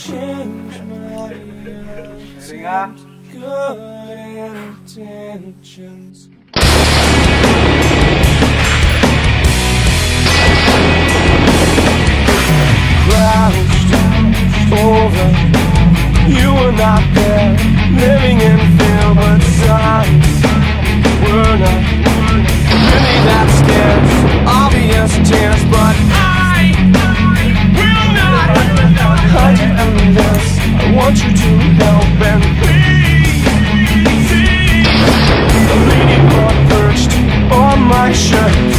change my ah. good intentions. Crouched over, you were not there, living in much.